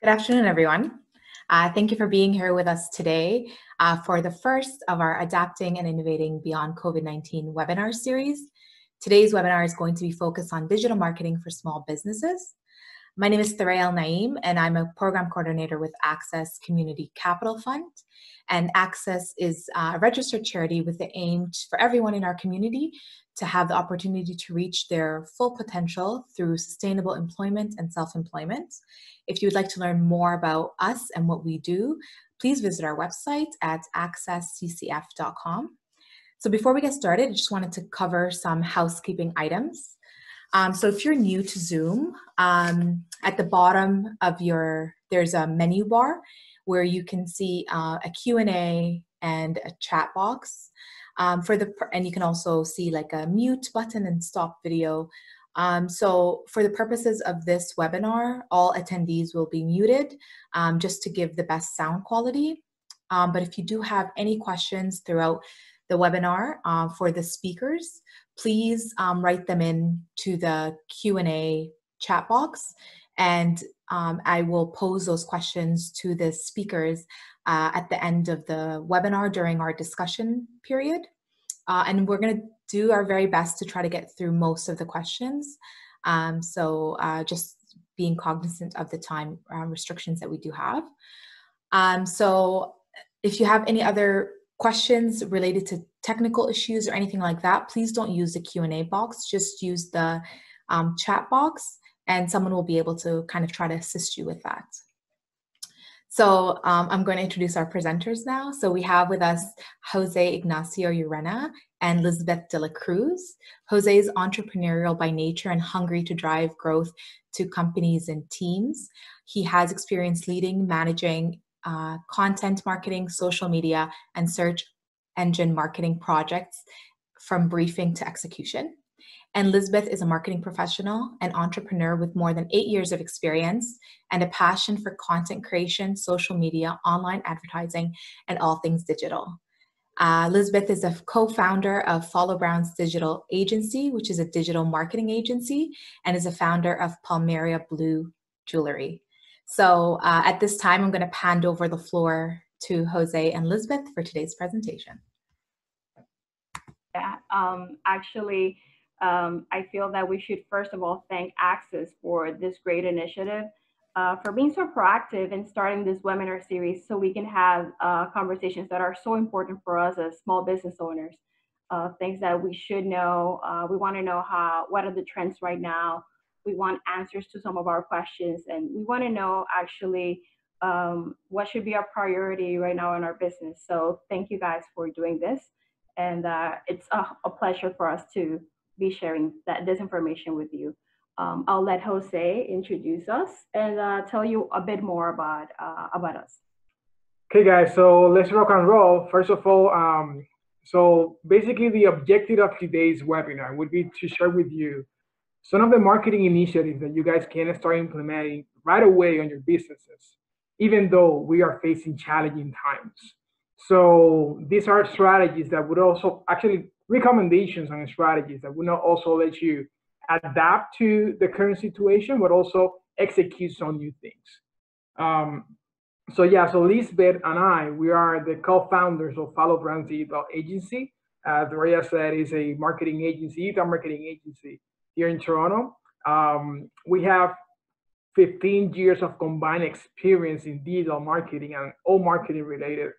Good afternoon, everyone. Uh, thank you for being here with us today uh, for the first of our Adapting and Innovating Beyond COVID-19 webinar series. Today's webinar is going to be focused on digital marketing for small businesses. My name is Thoraya El Naim, and I'm a program coordinator with Access Community Capital Fund. And Access is uh, a registered charity with the aim for everyone in our community to have the opportunity to reach their full potential through sustainable employment and self-employment. If you would like to learn more about us and what we do, please visit our website at accessccf.com. So before we get started, I just wanted to cover some housekeeping items. Um, so if you're new to Zoom, um, at the bottom of your, there's a menu bar where you can see uh, a Q&A and a chat box. Um, for the, and you can also see like a mute button and stop video. Um, so for the purposes of this webinar, all attendees will be muted um, just to give the best sound quality. Um, but if you do have any questions throughout the webinar uh, for the speakers, please um, write them in to the Q&A chat box and um, I will pose those questions to the speakers uh, at the end of the webinar during our discussion period. Uh, and we're going to do our very best to try to get through most of the questions. Um, so uh, just being cognizant of the time uh, restrictions that we do have. Um, so if you have any other questions related to technical issues or anything like that, please don't use the Q&A box, just use the um, chat box and someone will be able to kind of try to assist you with that. So um, I'm going to introduce our presenters now. So we have with us Jose Ignacio Urena and Lisbeth de la Cruz. Jose is entrepreneurial by nature and hungry to drive growth to companies and teams. He has experience leading, managing uh, content marketing, social media, and search engine marketing projects from briefing to execution. And Lisbeth is a marketing professional and entrepreneur with more than eight years of experience and a passion for content creation, social media, online advertising, and all things digital. Uh, Lisbeth is a co-founder of Follow Browns Digital Agency, which is a digital marketing agency, and is a founder of Palmeria Blue Jewelry. So uh, at this time, I'm going to hand over the floor to Jose and Lisbeth for today's presentation. Yeah, um, actually, um, I feel that we should first of all thank Access for this great initiative, uh, for being so proactive in starting this webinar series so we can have uh, conversations that are so important for us as small business owners. Uh, things that we should know. Uh, we want to know how, what are the trends right now? We want answers to some of our questions and we want to know actually um, what should be our priority right now in our business. So thank you guys for doing this. And uh, it's a, a pleasure for us to be sharing that this information with you. Um, I'll let Jose introduce us and uh, tell you a bit more about uh, about us. Okay, guys. So let's rock and roll. First of all, um, so basically the objective of today's webinar would be to share with you some of the marketing initiatives that you guys can start implementing right away on your businesses, even though we are facing challenging times. So these are strategies that would also actually recommendations and strategies that would not also let you adapt to the current situation, but also execute some new things. Um, so yeah, so Lisbeth and I, we are the co-founders of Follow Agency. As Maria said, is a marketing agency, digital marketing agency here in Toronto. Um, we have 15 years of combined experience in digital marketing and all marketing related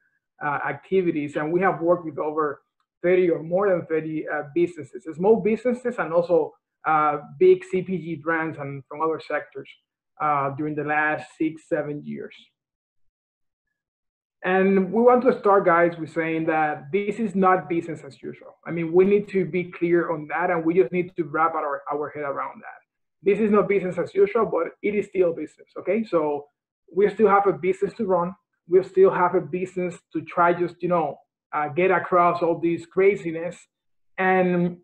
uh, activities. And we have worked with over 30 or more than 30 uh, businesses, small businesses and also uh, big CPG brands and from other sectors uh, during the last six, seven years. And we want to start, guys, with saying that this is not business as usual. I mean, we need to be clear on that, and we just need to wrap our, our head around that. This is not business as usual, but it is still business, okay? So we still have a business to run. We still have a business to try just, you know, uh, get across all this craziness. And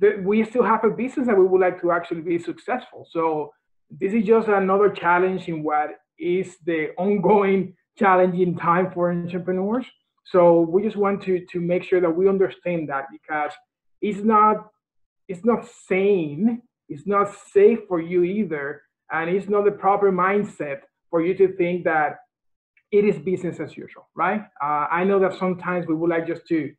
the, we still have a business that we would like to actually be successful. So this is just another challenge in what is the ongoing challenging time for entrepreneurs. So we just want to to make sure that we understand that because it's not it's not sane, it's not safe for you either, and it's not the proper mindset for you to think that it is business as usual, right? Uh, I know that sometimes we would like just to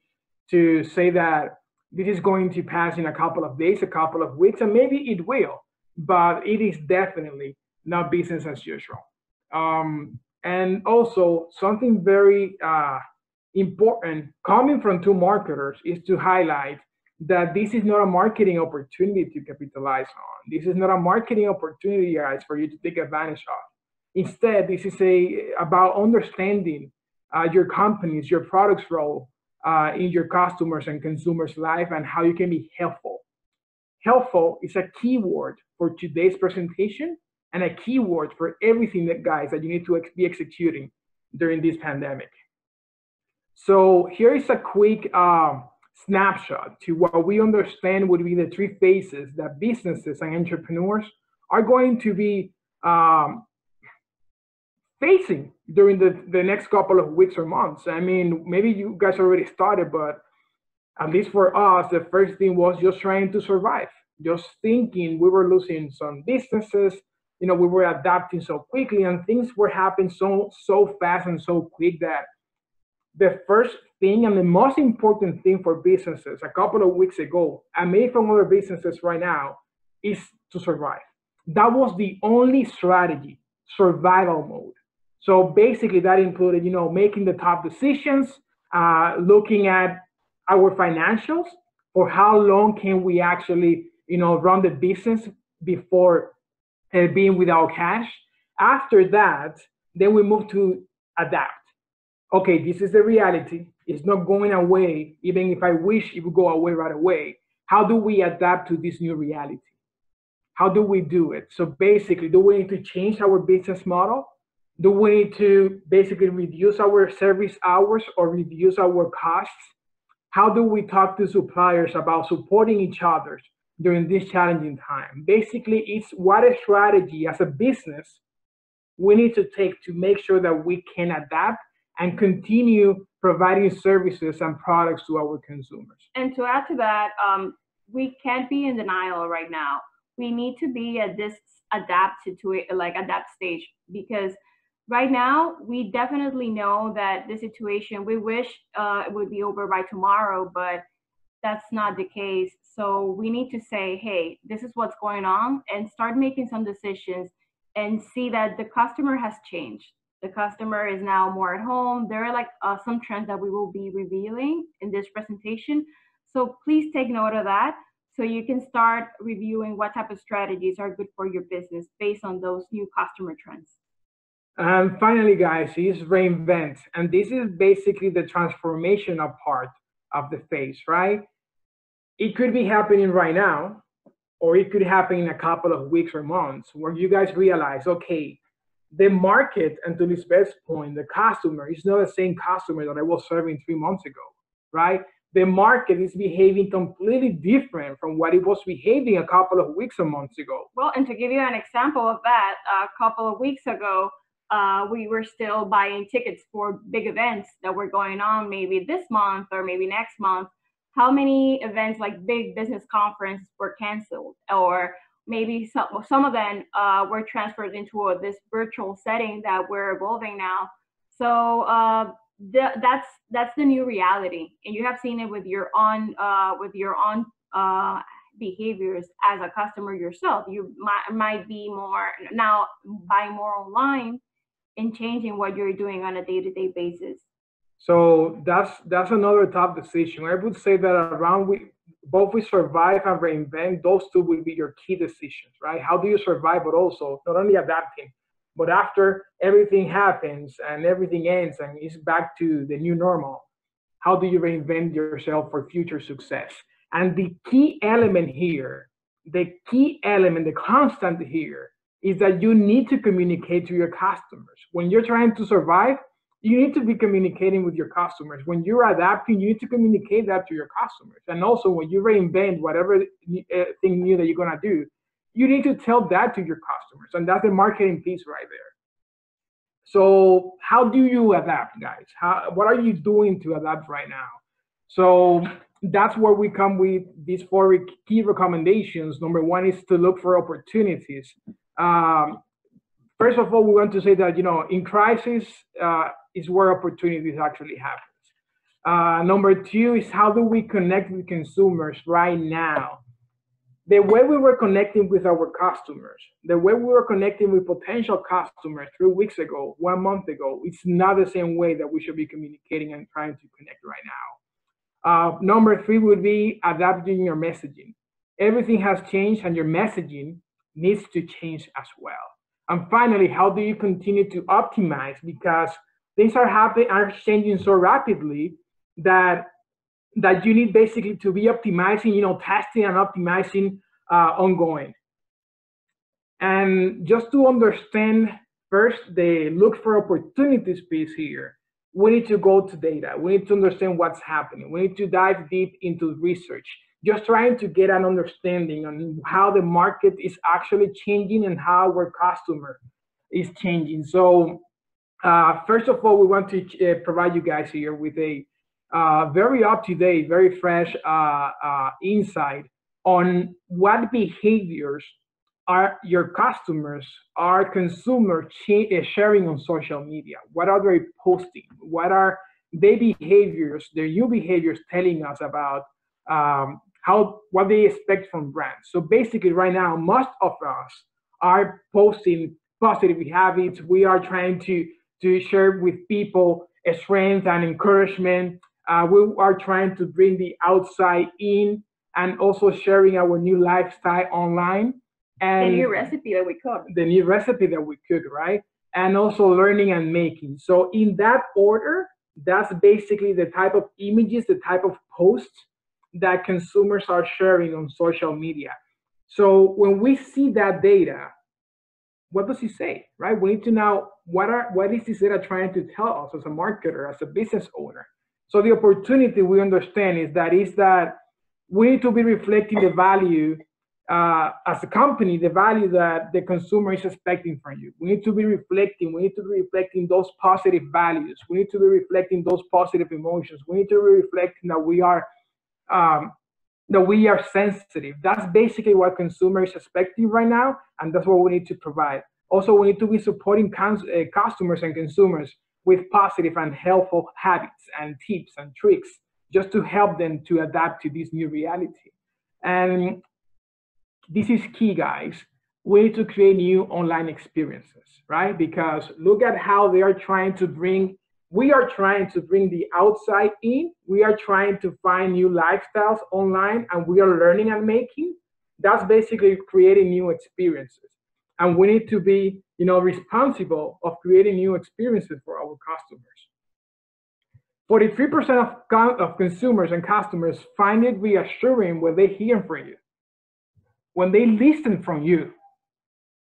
to say that this is going to pass in a couple of days, a couple of weeks, and maybe it will, but it is definitely not business as usual. Um, and also something very uh, important coming from two marketers is to highlight that this is not a marketing opportunity to capitalize on. This is not a marketing opportunity, guys, for you to take advantage of. Instead, this is a about understanding uh, your company's, your product's role uh, in your customers and consumers' life and how you can be helpful. Helpful is a keyword for today's presentation and a keyword for everything that guys that you need to be executing during this pandemic. So here is a quick uh, snapshot to what we understand would be the three phases that businesses and entrepreneurs are going to be um, facing during the, the next couple of weeks or months. I mean, maybe you guys already started, but at least for us, the first thing was just trying to survive, just thinking we were losing some businesses. You know, we were adapting so quickly and things were happening so so fast and so quick that the first thing and the most important thing for businesses a couple of weeks ago, and maybe from other businesses right now, is to survive. That was the only strategy, survival mode. So basically, that included, you know, making the tough decisions, uh, looking at our financials for how long can we actually, you know, run the business before uh, being without cash. After that, then we move to adapt. Okay, this is the reality. It's not going away, even if I wish it would go away right away. How do we adapt to this new reality? How do we do it? So basically, do we need to change our business model? Do we need to basically reduce our service hours or reduce our costs? How do we talk to suppliers about supporting each other during this challenging time? Basically, it's what a strategy as a business we need to take to make sure that we can adapt and continue providing services and products to our consumers. And to add to that, um, we can't be in denial right now. We need to be at this adapt to it like adapt stage because right now, we definitely know that the situation, we wish uh, it would be over by tomorrow, but that's not the case. So we need to say, hey, this is what's going on and start making some decisions and see that the customer has changed. The customer is now more at home. There are like uh, some trends that we will be revealing in this presentation. So please take note of that so you can start reviewing what type of strategies are good for your business based on those new customer trends. And finally, guys, is reinvent. And this is basically the transformational part of the phase, right? It could be happening right now, or it could happen in a couple of weeks or months where you guys realize, okay, the market, and to Lisbeth's point, the customer is not the same customer that I was serving three months ago, right? The market is behaving completely different from what it was behaving a couple of weeks or months ago. Well, and to give you an example of that, a couple of weeks ago, uh, we were still buying tickets for big events that were going on maybe this month or maybe next month. How many events like big business conference were canceled? Or maybe some, some of them uh, were transferred into a, this virtual setting that we're evolving now. So uh, the, that's that's the new reality. And you have seen it with your own uh, with your own uh, behaviors as a customer yourself. You might, might be more now buying more online in changing what you're doing on a day-to-day basis? So that's that's another top decision. I would say that around we both we survive and reinvent those two will be your key decisions right? How do you survive but also not only adapting but after everything happens and everything ends and it's back to the new normal how do you reinvent yourself for future success? And the key element here the key element the constant here is that you need to communicate to your customers. When you're trying to survive, you need to be communicating with your customers. When you're adapting, you need to communicate that to your customers. And also, when you reinvent whatever uh, thing new that you're gonna do, you need to tell that to your customers, and that's the marketing piece right there. So, how do you adapt, guys? How, what are you doing to adapt right now? So, that's where we come with these four key recommendations. Number one is to look for opportunities um, first of all, we want to say that, you know, in crisis uh, is where opportunities actually happens. Uh, number two is how do we connect with consumers right now? The way we were connecting with our customers, the way we were connecting with potential customers three weeks ago, one month ago, it's not the same way that we should be communicating and trying to connect right now. Uh, number three would be adapting your messaging. Everything has changed and your messaging needs to change as well. And finally, how do you continue to optimize? Because things are happening, are changing so rapidly that that you need basically to be optimizing, you know, testing and optimizing uh, ongoing. And just to understand first the look for opportunities piece here, we need to go to data. We need to understand what's happening. We need to dive deep into research, just trying to get an understanding on how the market is actually changing and how our customer is changing. So, uh, first of all, we want to uh, provide you guys here with a uh, very up to date, very fresh uh, uh, insight on what behaviors are your customers, are consumers uh, sharing on social media? What are they posting? What are their behaviors, their new behaviors telling us about um, how what they expect from brands? So basically, right now, most of us are posting positive habits. We are trying to to share with people strength and encouragement. Uh, we are trying to bring the outside in and also sharing our new lifestyle online and the new recipe that we cook. The new recipe that we cook, right? And also learning and making. So in that order, that's basically the type of images, the type of posts that consumers are sharing on social media. So when we see that data, what does it say, right? We need to know what are what is this data trying to tell us as a marketer, as a business owner. So the opportunity we understand is that is that we need to be reflecting the value uh, as a company, the value that the consumer is expecting from you. We need to be reflecting, we need to be reflecting those positive values. We need to be reflecting those positive emotions. We need to be reflecting that we are um, that we are sensitive. That's basically what consumers expecting right now, and that's what we need to provide. Also, we need to be supporting cons- uh, customers and consumers with positive and helpful habits and tips and tricks just to help them to adapt to this new reality. And this is key, guys. We need to create new online experiences, right? Because look at how they are trying to bring, we are trying to bring the outside in. We are trying to find new lifestyles online and we are learning and making. That's basically creating new experiences. And we need to be, you know, responsible of creating new experiences for our customers. 43% of, of consumers and customers find it reassuring when they hear from you when they listen from you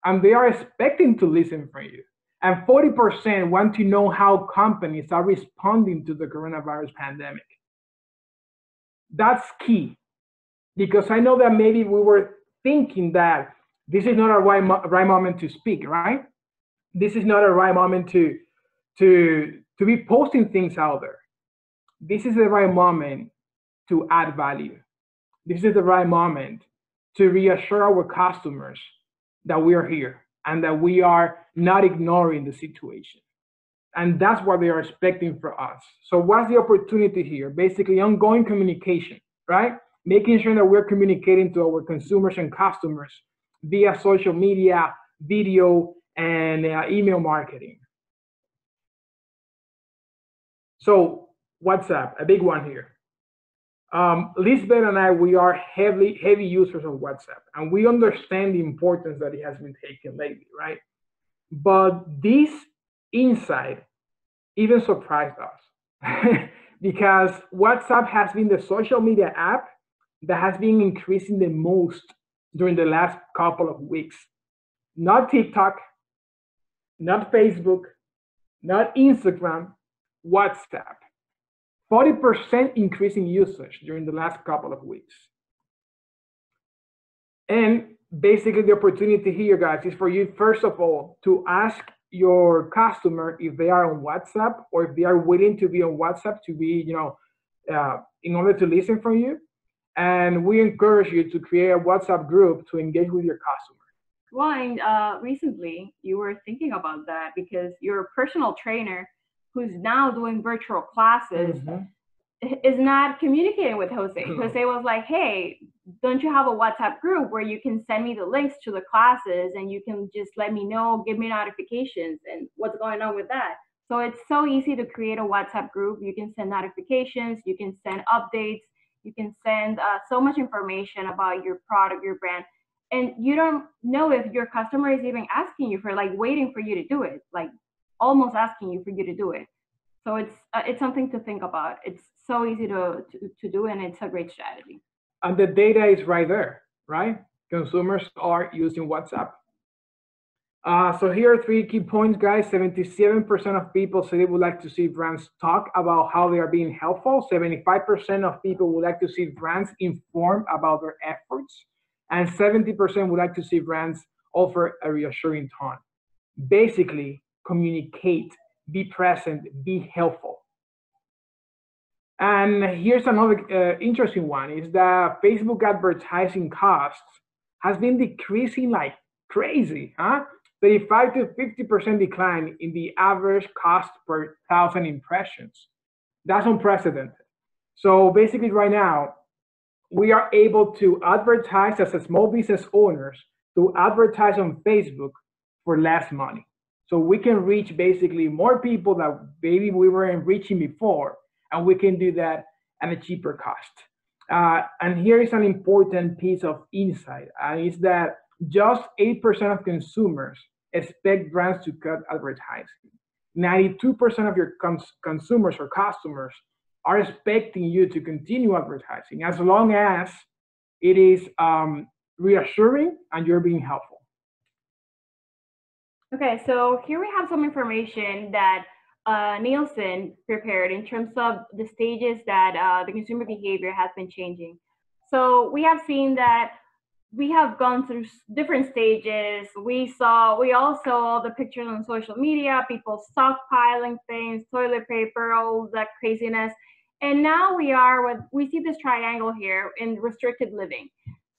and they are expecting to listen from you. And 40% want to know how companies are responding to the coronavirus pandemic. That's key because I know that maybe we were thinking that this is not a right, right moment to speak, right? This is not a right moment to, to, to be posting things out there. This is the right moment to add value. This is the right moment to reassure our customers that we are here and that we are not ignoring the situation. And that's what they are expecting from us. So, what's the opportunity here? Basically, ongoing communication, right? Making sure that we're communicating to our consumers and customers via social media, video, and uh, email marketing. So, WhatsApp, a big one here. Um, Lisbeth and I, we are heavy, heavy users of WhatsApp, and we understand the importance that it has been taken lately, right? But this insight even surprised us because WhatsApp has been the social media app that has been increasing the most during the last couple of weeks. Not TikTok, not Facebook, not Instagram, WhatsApp. 40% increase in usage during the last couple of weeks. And basically the opportunity here, guys, is for you, first of all, to ask your customer if they are on WhatsApp or if they are willing to be on WhatsApp to be, you know, uh, in order to listen from you. And we encourage you to create a WhatsApp group to engage with your customer. Well, uh, recently you were thinking about that because your personal trainer, who's now doing virtual classes, mm-hmm. is not communicating with Jose. Jose was like, "Hey, don't you have a WhatsApp group where you can send me the links to the classes and you can just let me know, give me notifications, and what's going on with that?" So it's so easy to create a WhatsApp group. You can send notifications, you can send updates, you can send uh, so much information about your product, your brand and you don't know if your customer is even asking you for like waiting for you to do it like almost asking you for you to do it so it's uh, it's something to think about it's so easy to, to to do and it's a great strategy and the data is right there right consumers are using whatsapp uh, so here are three key points, guys. 77% of people say they would like to see brands talk about how they are being helpful. 75% of people would like to see brands inform about their efforts and 70% would like to see brands offer a reassuring tone. Basically, communicate, be present, be helpful. And here's another uh, interesting one is that Facebook advertising costs has been decreasing like crazy, huh? 35 to 50% decline in the average cost per thousand impressions. That's unprecedented. So basically right now, we are able to advertise as a small business owners to advertise on Facebook for less money. So we can reach basically more people that maybe we weren't reaching before, and we can do that at a cheaper cost. Uh, and here is an important piece of insight, uh, is that just 8% of consumers expect brands to cut advertising. 92% of your cons- consumers or customers are expecting you to continue advertising as long as it is um, reassuring and you're being helpful. Okay, so here we have some information that uh, Nielsen prepared in terms of the stages that uh, the consumer behavior has been changing. So we have seen that we have gone through different stages. We saw, we all saw the pictures on social media, people stockpiling things, toilet paper, all that craziness. And now we are with, we see this triangle here in restricted living.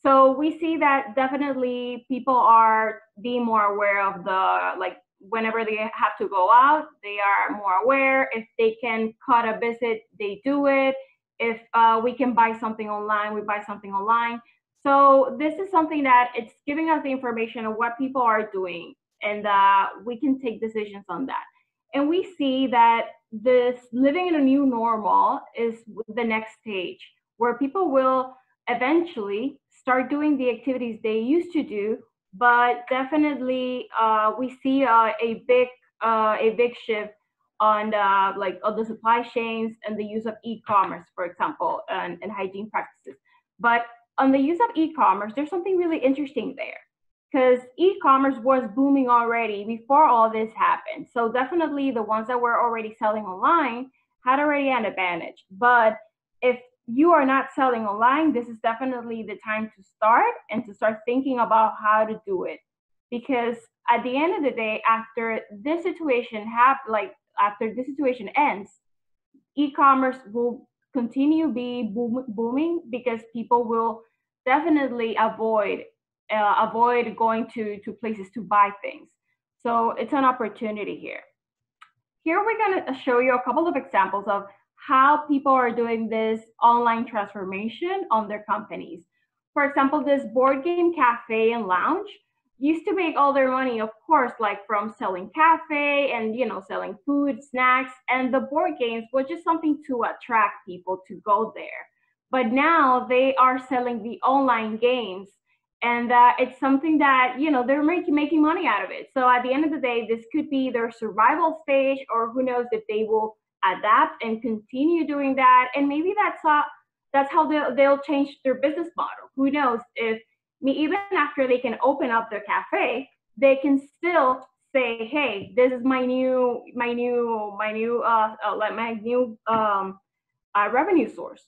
So we see that definitely people are being more aware of the, like, whenever they have to go out, they are more aware. If they can cut a visit, they do it. If uh, we can buy something online, we buy something online. So this is something that it's giving us the information of what people are doing, and uh, we can take decisions on that. And we see that this living in a new normal is the next stage where people will eventually start doing the activities they used to do but definitely uh, we see uh, a big uh, a big shift on the, like on the supply chains and the use of e-commerce for example and, and hygiene practices but on the use of e-commerce there's something really interesting there because e-commerce was booming already before all this happened. So definitely the ones that were already selling online had already an advantage. But if you are not selling online, this is definitely the time to start and to start thinking about how to do it. Because at the end of the day, after this situation have like after this situation ends, e-commerce will continue be boom, booming because people will definitely avoid uh, avoid going to, to places to buy things. So it's an opportunity here. Here we're going to show you a couple of examples of how people are doing this online transformation on their companies. For example, this board game cafe and lounge used to make all their money, of course, like from selling cafe and you know selling food, snacks, and the board games was just something to attract people to go there. But now they are selling the online games and uh, it's something that you know they're making making money out of it so at the end of the day this could be their survival stage or who knows if they will adapt and continue doing that and maybe that's uh, that's how they'll, they'll change their business model who knows if me even after they can open up their cafe they can still say hey this is my new my new my new uh, uh my new um uh, revenue source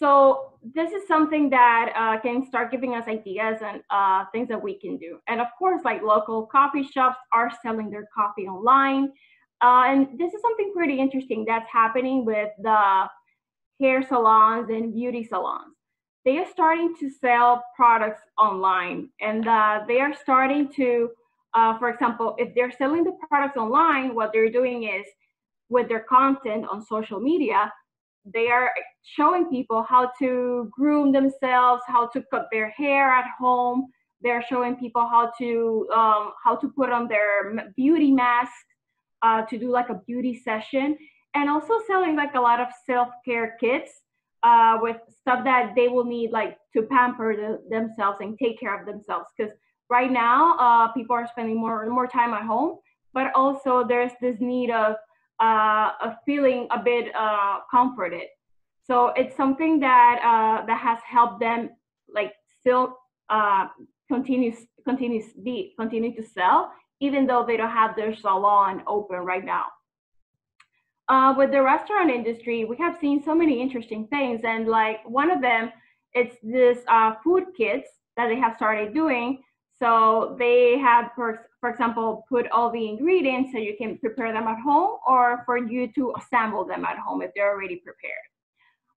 so this is something that uh, can start giving us ideas and uh, things that we can do. And of course, like local coffee shops are selling their coffee online. Uh, and this is something pretty interesting that's happening with the hair salons and beauty salons. they are starting to sell products online and uh, they are starting to, uh, for example, if they're selling the products online, what they're doing is with their content on social media, they are showing people how to groom themselves, how to cut their hair at home. They're showing people how to um, how to put on their beauty mask, uh, to do like a beauty session, and also selling like a lot of self care kits uh, with stuff that they will need like to pamper the, themselves and take care of themselves. Because right now uh, people are spending more and more time at home but also there's this need of uh, of feeling a bit uh, comforted. So it's something that uh, that has helped them like still uh, continues continues be continue to sell even though they don't have their salon open right now uh, with the restaurant industry, we have seen so many interesting things. And like one of them, it's this uh, food kits that they have started doing. So they have, for, for example, put all the ingredients so you can prepare them at home or for you to assemble them at home if they're already prepared.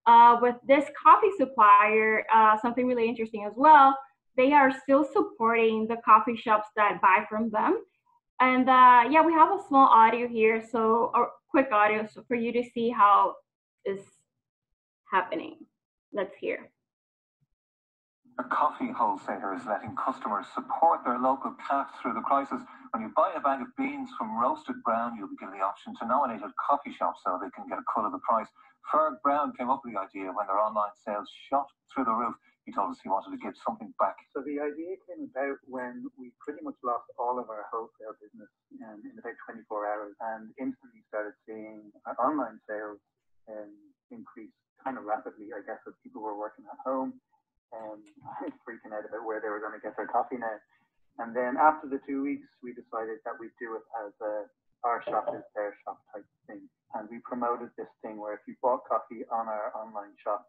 Uh, with this coffee supplier, uh, something really interesting as well, they are still supporting the coffee shops that buy from them. And uh, yeah, we have a small audio here. So a quick audio so for you to see how is happening. Let's hear. A coffee wholesaler is letting customers support their local calf through the crisis. When you buy a bag of beans from Roasted Brown, you'll be given the option to nominate a coffee shop so they can get a cut of the price. Ferg Brown came up with the idea when their online sales shot through the roof. He told us he wanted to give something back. So the idea came about when we pretty much lost all of our wholesale business um, in about 24 hours and instantly started seeing our online sales um, increase kind of rapidly, I guess, as people were working at home and freaking out about where they were going to get their coffee now. And then after the two weeks, we decided that we'd do it as a our shop is their shop type thing. And we promoted this thing where if you bought coffee on our online shop,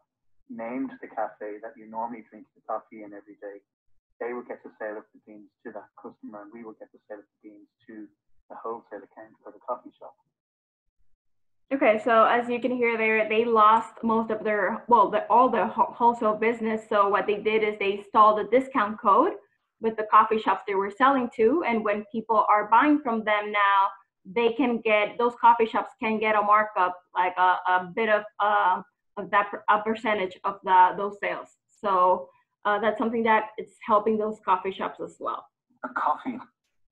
named the cafe that you normally drink the coffee in every day, they would get the sale of the beans to that customer and we would get the sale of the beans to the wholesale account for the coffee shop. Okay, so as you can hear there, they lost most of their, well, the, all the wholesale business. So what they did is they installed a discount code with the coffee shops they were selling to. And when people are buying from them now, they can get, those coffee shops can get a markup, like a, a bit of, uh, that, a percentage of the, those sales. So uh, that's something that it's helping those coffee shops as well. A coffee.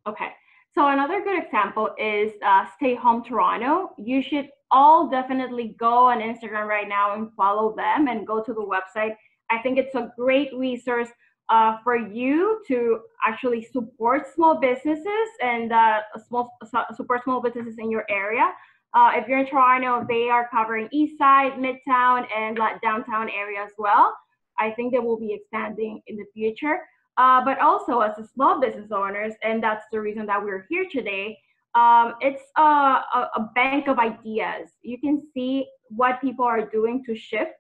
Okay. So another good example is uh, Stay Home Toronto. You should all definitely go on Instagram right now and follow them and go to the website. I think it's a great resource uh, for you to actually support small businesses and uh, small support small businesses in your area. Uh, if you're in Toronto, they are covering East Side, Midtown, and downtown area as well. I think they will be expanding in the future. Uh, but also as a small business owners, and that's the reason that we're here today, um, it's a, a, a, bank of ideas. You can see what people are doing to shift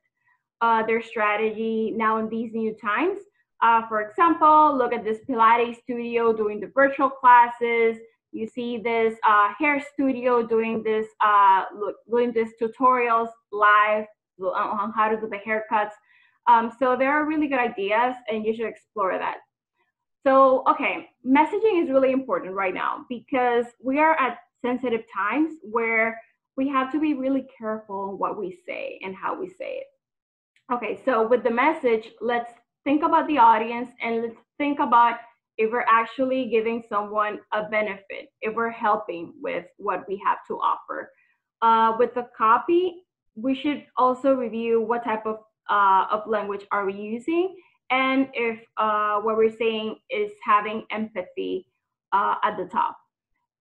uh, their strategy now in these new times. Uh, for example, look at this Pilates studio doing the virtual classes. You see this uh, hair studio doing this, uh, doing this tutorials live on how to do the haircuts. Um, so there are really good ideas and you should explore that. So, okay, messaging is really important right now because we are at sensitive times where we have to be really careful what we say and how we say it. Okay, so with the message, let's think about the audience and let's think about if we're actually giving someone a benefit, if we're helping with what we have to offer. Uh, with the copy, we should also review what type of uh, of language are we using and if uh, what we're saying is having empathy uh, at the top.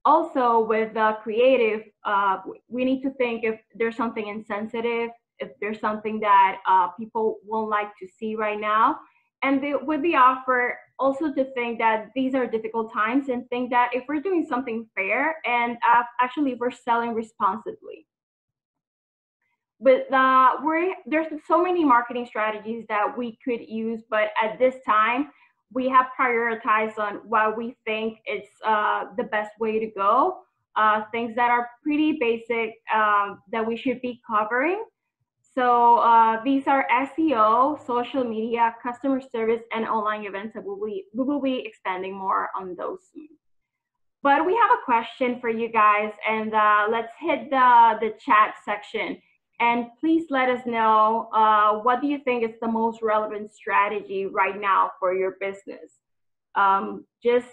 Also with the creative, uh, we need to think if there's something insensitive, if there's something that uh, people won't like to see right now. And the, with the offer, also to think that these are difficult times and think that if we're doing something fair and uh, actually we're selling responsibly but uh, we're, there's so many marketing strategies that we could use, but at this time, we have prioritized on what we think is uh, the best way to go. Uh, things that are pretty basic um, that we should be covering. So uh, these are SEO, social media, customer service, and online events that we will, be, expanding more on those soon. But we have a question for you guys, and uh, let's hit the, the chat section. And please let us know uh, what do you think is the most relevant strategy right now for your business. Um, just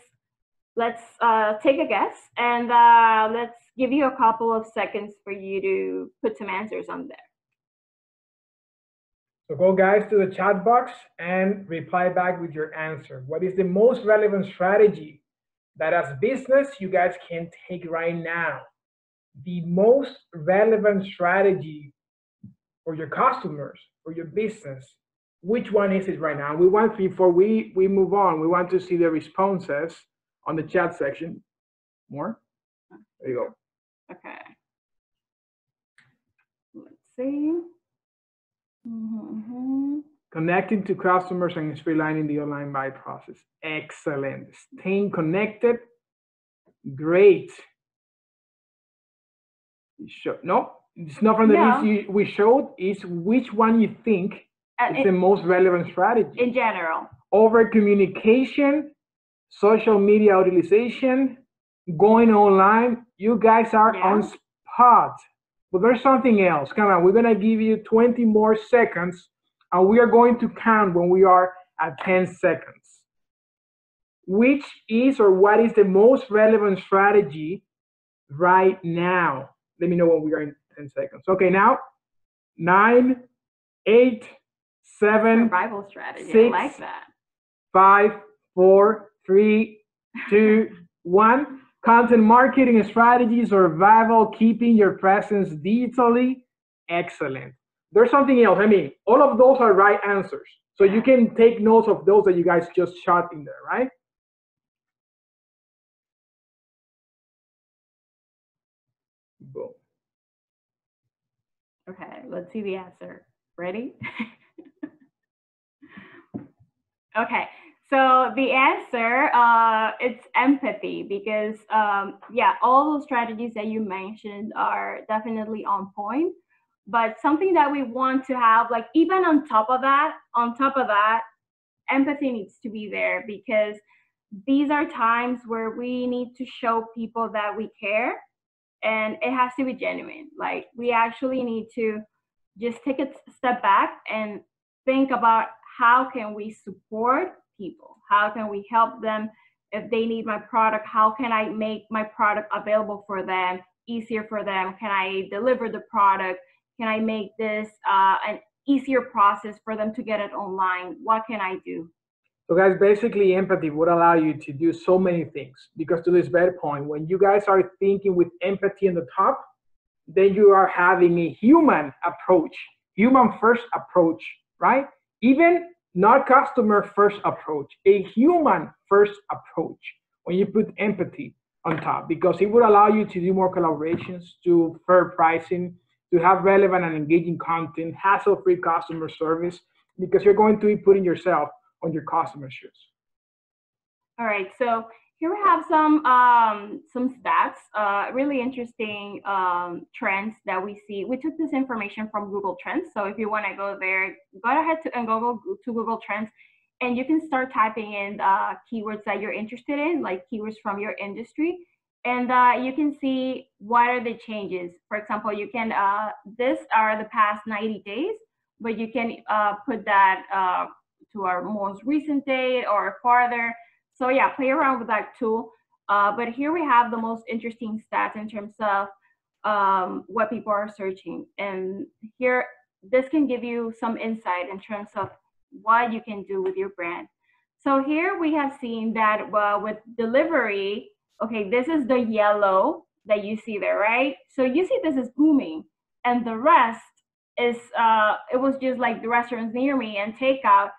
let's uh, take a guess, and uh, let's give you a couple of seconds for you to put some answers on there. So go guys to the chat box and reply back with your answer. What is the most relevant strategy that as business you guys can take right now? The most relevant strategy for your customers, for your business, which one is it right now? We want, before we, we move on, we want to see the responses on the chat section. More? There you go. Okay. Let's see. Mm-hmm. Connecting to customers and streamlining the online buy process. Excellent. Staying connected. Great. Show, no, it's not from the list we showed. It's which one you think Uh, is the most relevant strategy. in general. Over communication, social media utilization, going online. You guys are Yeah. on spot. But there's something else. Come on, we're gonna give you 20 more seconds, and we are going to count when we are at 10 seconds. Which is or what is the most relevant strategy right now? Let me know when we are in 10 seconds. Okay, now nine, eight, seven, Survival strategy. I like that. five, four, three, two, one. Content marketing strategy, survival, keeping your presence digitally. Excellent. There's something else. I mean, all of those are right answers. So you can take notes of those that you guys just shot in there, right? Boom. Okay, let's see the answer. Ready? okay, so the answer uh, it's empathy because um, yeah, all those strategies that you mentioned are definitely on point. But something that we want to have, like even on top of that, on top of that, empathy needs to be there because these are times where we need to show people that we care and it has to be genuine. Like we actually need to just take a step back and think about how can we support people? How can we help them if they need my product? How can I make my product available for them, easier for them? Can I deliver the product? Can I make this uh, an easier process for them to get it online? What can I do? So guys, basically empathy would allow you to do so many things because to Lisbeth's point, when you guys are thinking with empathy in the top, then you are having a human approach, human first approach, right? Even not customer first approach, a human first approach when you put empathy on top because it would allow you to do more collaborations, to fair pricing, to have relevant and engaging content, hassle-free customer service because you're going to be putting yourself on your customer shoes. All right, so here we have some um, some stats, uh, really interesting um, trends that we see. We took this information from Google Trends, so if you want to go there, go ahead to and Google to Google Trends, and you can start typing in uh, keywords that you're interested in, like keywords from your industry, and uh, you can see what are the changes. For example, you can uh, this are the past 90 days, but you can uh, put that to our most recent date or farther. So yeah, play around with that tool. Uh, but here we have the most interesting stats in terms of um, what people are searching. And here, this can give you some insight in terms of what you can do with your brand. So here we have seen that uh, with delivery, okay, this is the yellow that you see there, right? So you see this is booming and the rest is, uh, it was just like the restaurants near me and takeout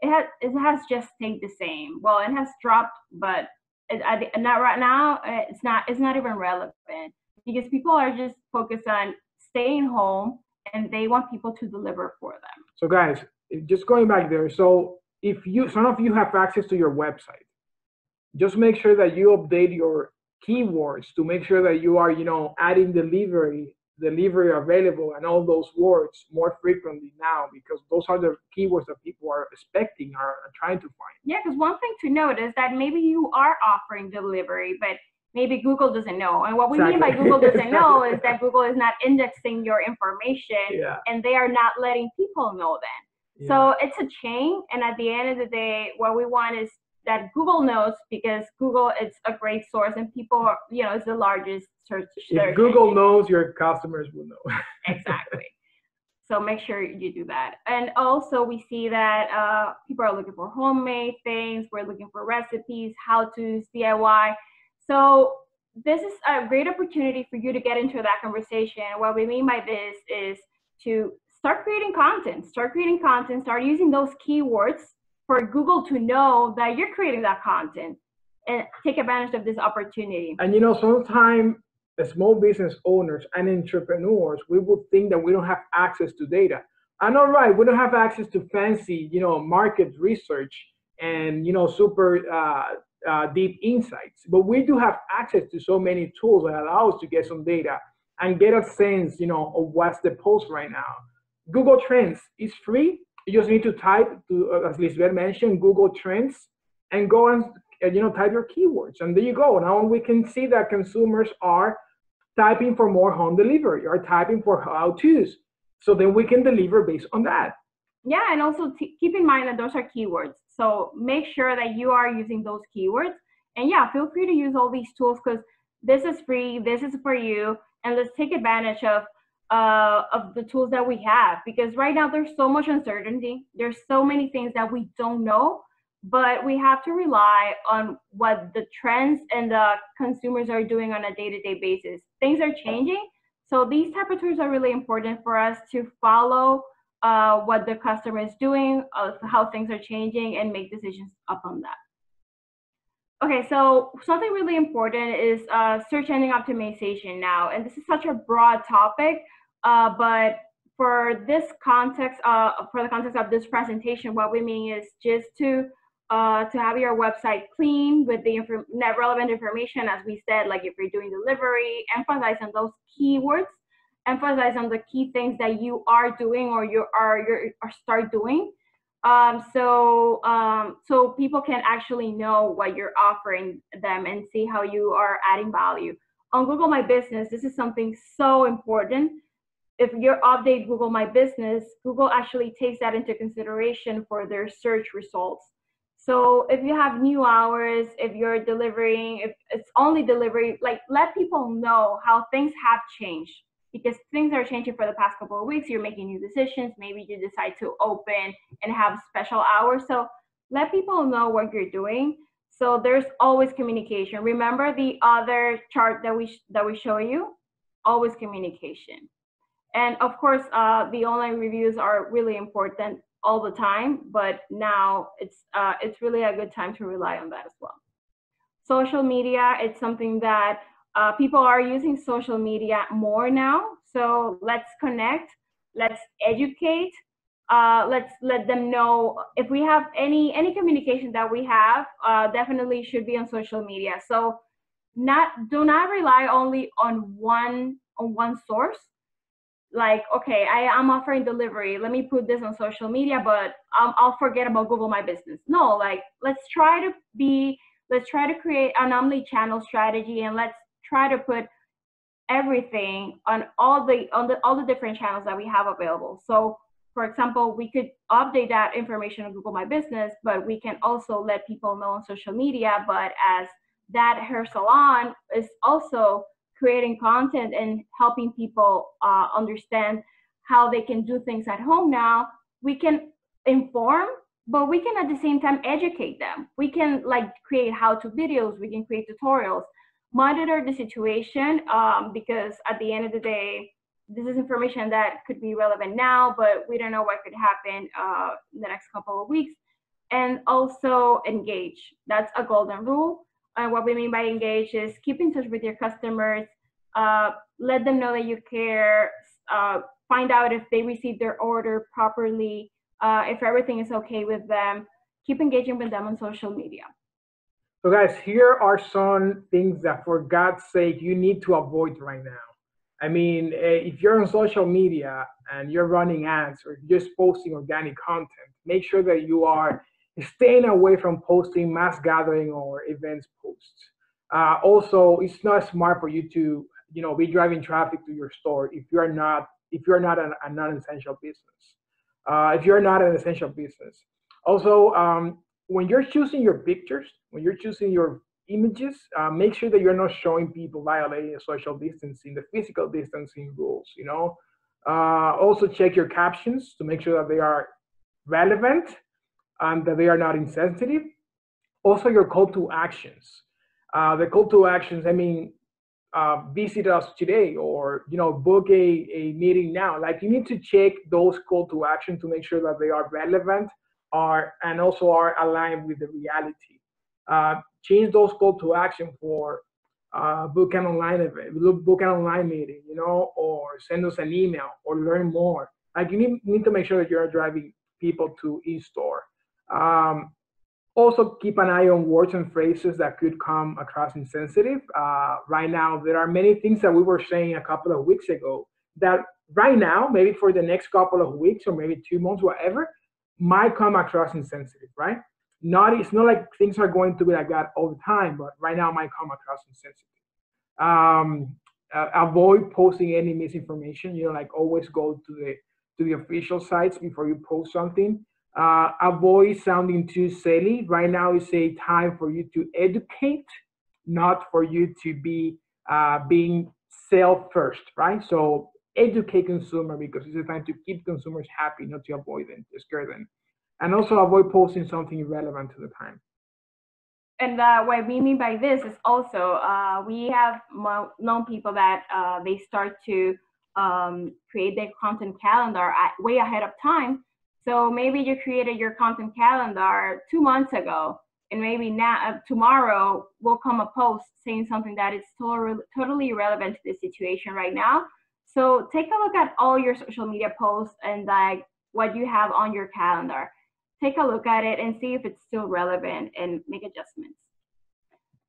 it has it has just stayed the same. Well, it has dropped, but it, I, not right now. It's not it's not even relevant because people are just focused on staying home and they want people to deliver for them. So guys, just going back there. So if you some of you have access to your website, just make sure that you update your keywords to make sure that you are you know adding delivery delivery available and all those words more frequently now because those are the keywords that people are expecting are, are trying to find. Yeah, because one thing to note is that maybe you are offering delivery, but maybe Google doesn't know. And what we exactly. mean by Google doesn't exactly. know is that Google is not indexing your information yeah. and they are not letting people know then. Yeah. So it's a chain. And at the end of the day, what we want is that Google knows because Google is a great source and people, are, you know, is the largest search. If Google engine. knows, your customers will know. exactly. So make sure you do that. And also we see that uh, people are looking for homemade things. We're looking for recipes, how to DIY. So this is a great opportunity for you to get into that conversation. What we mean by this is to start creating content, start creating content, start using those keywords for Google to know that you're creating that content and take advantage of this opportunity. And you know, sometimes small business owners and entrepreneurs, we would think that we don't have access to data. And all right, we don't have access to fancy, you know, market research and you know, super uh, uh, deep insights, but we do have access to so many tools that allow us to get some data and get a sense, you know, of what's the post right now. Google Trends is free you just need to type, to, uh, as Lisbeth mentioned, Google Trends, and go and you know type your keywords, and there you go. Now we can see that consumers are typing for more home delivery or typing for how tos. So then we can deliver based on that. Yeah, and also keep in mind that those are keywords. So make sure that you are using those keywords. And yeah, feel free to use all these tools because this is free, this is for you, and let's take advantage of uh, of the tools that we have because right now there's so much uncertainty. There's so many things that we don't know, but we have to rely on what the trends and the consumers are doing on a day-to-day basis. Things are changing, so these type of tools are really important for us to follow uh, what the customer is doing, uh, how things are changing, and make decisions upon that. Okay, so something really important is uh, search engine optimization now, and this is such a broad topic, uh, but for this context, uh, for the context of this presentation, what we mean is just to uh, to have your website clean with the net relevant information, as we said, like if you're doing delivery, emphasize on those keywords, emphasize on the key things that you are doing or you are you start doing. Um, so um, so people can actually know what you're offering them and see how you are adding value. On Google My Business, this is something so important if you update Google My Business, Google actually takes that into consideration for their search results. So if you have new hours, if you're delivering, if it's only delivery, like let people know how things have changed because things are changing for the past couple of weeks. You're making new decisions. Maybe you decide to open and have special hours. So let people know what you're doing. So there's always communication. Remember the other chart that we that we show you? Always communication. And of course, uh, the online reviews are really important all the time, but now it's uh, it's really a good time to rely on that as well. Social media, it's something that uh, people are using social media more now. So let's connect, let's educate, uh, let's let them know if we have any any communication that we have, uh, definitely should be on social media. So not do not rely only on one on one source like okay i am offering delivery. Let me put this on social media but um, i'll forget about google my business. No like let's try to be let's try to create an omni-channel strategy and let's try to put everything on all the on the all the different channels that we have available. So for example we could update that information on google my business but we can also let people know on social media but as that hair salon is also creating content and helping people uh, understand how they can do things at home now, we can inform, but we can at the same time educate them. We can like create how-to videos, we can create tutorials, monitor the situation um, because at the end of the day, this is information that could be relevant now, but we don't know what could happen uh, in the next couple of weeks. And also engage. That's a golden rule. And what we mean by engage is keep in touch with your customers, uh, let them know that you care, uh, find out if they received their order properly, uh, if everything is okay with them. Keep engaging with them on social media. So guys, here are some things that for God's sake you need to avoid right now. I mean, eh, if you're on social media and you're running ads or just posting organic content, make sure that you are staying away from posting mass gathering or events posts. Uh, also, it's not smart for you to, you know, be driving traffic to your store if you're not if you're not an, a non-essential business. Uh, if you're not an essential business. Also, um, when you're choosing your pictures, when you're choosing your images, uh, make sure that you're not showing people violating social distancing, the physical distancing rules, you know. Uh, also check your captions to make sure that they are relevant and that they are not insensitive. Also your call to actions. Uh, the call to actions, I mean, uh, visit us today or, you know, book a, a meeting now. Like you need to check those call to action to make sure that they are relevant are and also are aligned with the reality. Uh, change those call to action for uh, book an online event, book an online meeting, you know, or send us an email or learn more. Like you need, need to make sure that you're driving people to in-store. Um, also keep an eye on words and phrases that could come across insensitive. Uh, right now, there are many things that we were saying a couple of weeks ago that right now, maybe for the next couple of weeks or maybe two months, whatever, might come across insensitive, right? Not it's not like things are going to be like that all the time, but right now might come across insensitive. Um, uh, avoid posting any misinformation. You know, like always go to the to the official sites before you post something. Uh, avoid sounding too silly. Right now is a time for you to educate, not for you to be uh, being sell first, right? So educate consumer because it's a time to keep consumers happy, not to avoid them, to scare them. And also avoid posting something irrelevant to the time. And uh, what we mean by this is also uh, we have known people that uh, they start to um, create their content calendar way ahead of time. So maybe you created your content calendar two months ago, and maybe now uh, tomorrow will come a post saying something that is totally totally irrelevant to the situation right now so take a look at all your social media posts and like what you have on your calendar. Take a look at it and see if it's still relevant and make adjustments.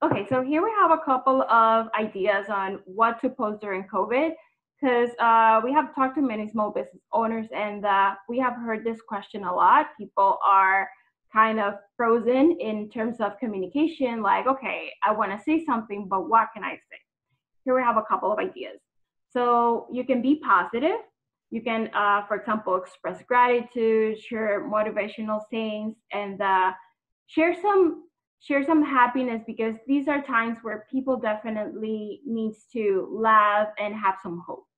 Okay, so here we have a couple of ideas on what to post during COVID because uh, we have talked to many small business owners and uh, we have heard this question a lot. People are kind of frozen in terms of communication, like, okay, I want to say something, but what can I say? Here we have a couple of ideas. So you can be positive. You can, uh, for example, express gratitude, share motivational things, and uh, share some share some happiness because these are times where people definitely needs to laugh and have some hope.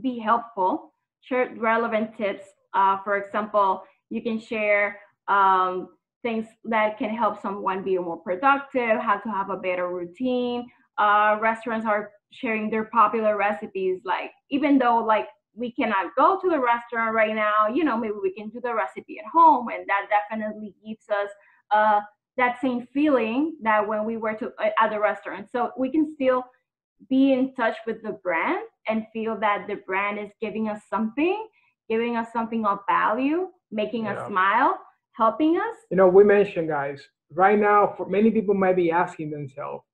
Be helpful. Share relevant tips. Uh, for example, you can share um, things that can help someone be more productive, how to have a better routine. Uh, restaurants are sharing their popular recipes like even though like we cannot go to the restaurant right now you know maybe we can do the recipe at home and that definitely gives us uh, that same feeling that when we were to uh, at the restaurant so we can still be in touch with the brand and feel that the brand is giving us something giving us something of value making yeah. us smile helping us you know we mentioned guys right now for many people might be asking themselves